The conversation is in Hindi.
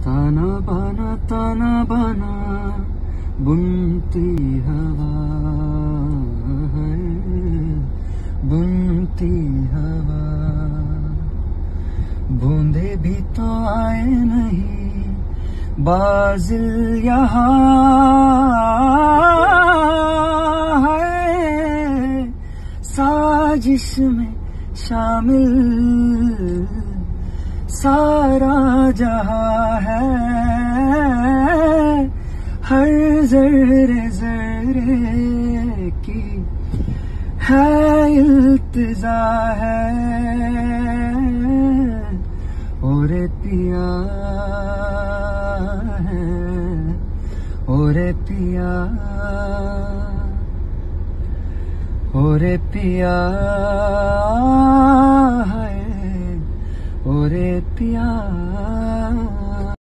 ताना बाना ताना बाना, बुनती हवा है, बुनती हवा। बूंदे भी तो आए नहीं, बाजिल यहाँ है, साजिश में शामिल सारा जहाँ है, हर जर्रे जर्रे की है, इल्तिजा है। और पिया है, और पिया और पिया করে পিয়া